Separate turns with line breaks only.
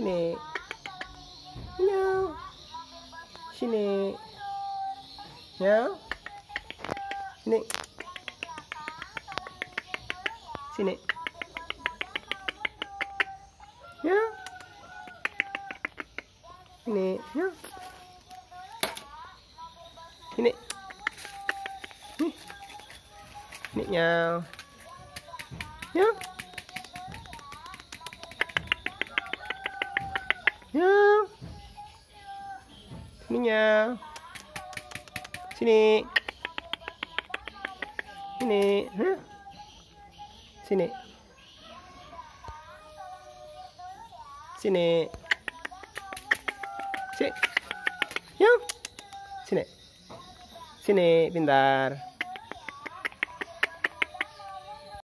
Sini. Meow. Sini. Meow. Sini. Sini. Meow. Sini. Meow. Sini. Nih. Nih nhau. Meow. Meow. Sini nhau. Sini. Sini. Hah? Sini. Sini. Sini. Meow. Sini. Sini, pintar.